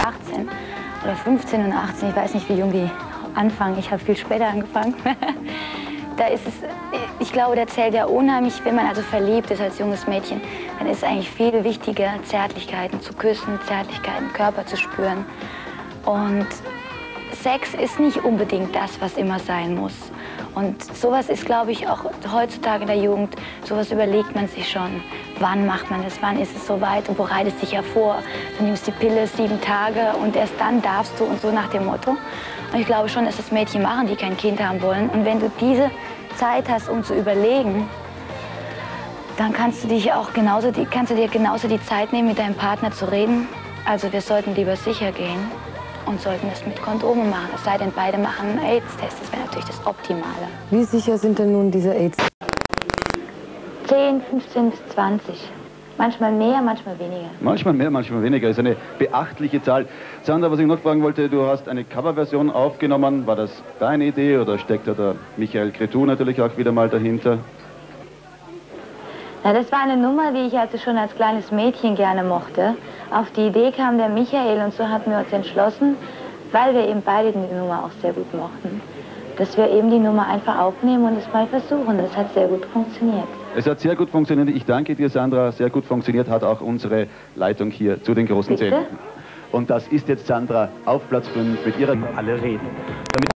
18 oder 15 und 18, ich weiß nicht, wie jung die anfangen. Ich habe viel später angefangen. da ist es, ich glaube, der zählt ja unheimlich, wenn man also verliebt ist als junges Mädchen, dann ist es eigentlich viel wichtiger, Zärtlichkeiten zu küssen, Zärtlichkeiten, Körper zu spüren. Und Sex ist nicht unbedingt das, was immer sein muss. Und sowas ist, glaube ich, auch heutzutage in der Jugend, sowas überlegt man sich schon. Wann macht man das, wann ist es soweit und bereitet sich ja vor. Du nimmst die Pille sieben Tage und erst dann darfst du und so nach dem Motto. Und ich glaube schon, dass das Mädchen machen, die kein Kind haben wollen. Und wenn du diese Zeit hast, um zu überlegen, dann kannst du, dich auch genauso, kannst du dir genauso die Zeit nehmen, mit deinem Partner zu reden. Also wir sollten lieber sicher gehen und sollten es mit Kondomen machen. Es sei denn, beide machen einen AIDS-Test. Das wäre natürlich das Optimale. Wie sicher sind denn nun diese AIDS? 10, 15 bis 20. Manchmal mehr, manchmal weniger. Manchmal mehr, manchmal weniger. Das ist eine beachtliche Zahl. Sandra, was ich noch fragen wollte, du hast eine Coverversion aufgenommen. War das deine Idee oder steckt da der Michael Cretu natürlich auch wieder mal dahinter? Na, das war eine Nummer, die ich also schon als kleines Mädchen gerne mochte. Auf die Idee kam der Michael und so hatten wir uns entschlossen, weil wir eben beide die Nummer auch sehr gut mochten, dass wir eben die Nummer einfach aufnehmen und es mal versuchen. Das hat sehr gut funktioniert. Es hat sehr gut funktioniert. Ich danke dir, Sandra. Sehr gut funktioniert hat auch unsere Leitung hier zu den großen Bitte? Zähnen. Und das ist jetzt Sandra auf Platz 5 mit ihrer... Alle reden. Damit